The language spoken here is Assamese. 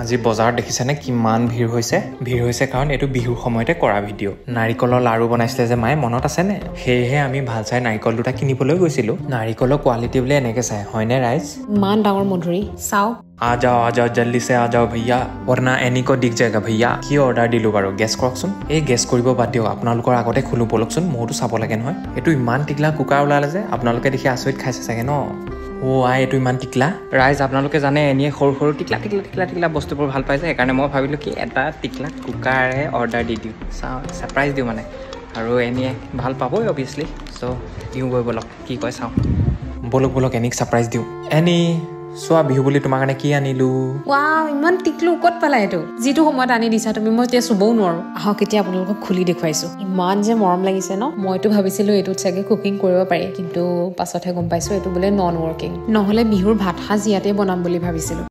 আজি বজাৰত দেখিছেনে কিমান ভিৰ হৈছে? ভিৰ হৈছে কাৰণ এইটো বিহুৰ সময়তে কৰা ভিডিঅ' নাৰিকলৰ লাৰু বনাইছিলে যে মায়ে মনত আছেনে সেয়েহে আমি ভাল চাই নাৰিকল দুটা কিনিবলৈ গৈছিলোঁ। নাৰিকলৰ কোৱালিটি বোলে এনেকৈ চাই হয়নে ৰাইজ? ইমান ডাঙৰ মধুৰি চাওক আ যাও আ যাও জল্দি চে আ যাও ভৈয়া ৱৰ্ণা এনিক দিগ যায়গা ভৈয়া কি অৰ্ডাৰ দিলোঁ বাৰু? গেছ কৰকচোন। এই গেছ কৰিব বাদ দিয়ক আপোনালোকৰ আগতে খোলো বলকচোন মোৰতো চাব লাগে নহয়। এইটো ইমান টিকলা কুকাৰ ওলালে যে আপোনালোকে দেখি আচৰিত খাইছে চাগে ন? অ' আই এইটো ইমান টিকলা? ৰাইজ আপোনালোকে জানে এনেই সৰু সৰু টিকলা টিকলা টিকলা টিকলা বস্তুবোৰ ভাল পাই যে সেইকাৰণে মই ভাবিলোঁ কি এটা টিকলা কুকাৰে অৰ্ডাৰ দি দিওঁ। চাওঁ ছাৰপ্ৰাইজ দিওঁ মানে। আৰু এনেই ভাল পাবই অভিয়াছলি চ' দিওঁগৈ ব'লক কি কয় চাওঁ। ব'লক ব'লক এনিক ছাৰপ্ৰাইজ দিওঁ। এনি চোৱা বিহু বুলি তোমাৰ কাৰণে কি আনিলোঁ? ৱাও ইমান টিকলো ক'ত পালা এইটো? যিটো সময়ত আনি দিছা তুমি মই এতিয়া চুবও নোৱাৰো। আহক এতিয়া আপোনালোকক খুলি দেখুৱাইছো। ইমান যে মৰম লাগিছে ন? মইতো ভাবিছিলো এইটোত চাগে কুকিং কৰিব পাৰি কিন্তু পাছতহে গম পাইছো এইটো বোলে নন ৱৰ্কিং নহলে বিহুৰ ভাত সাজ ইয়াতে বনাম বুলি ভাবিছিলো।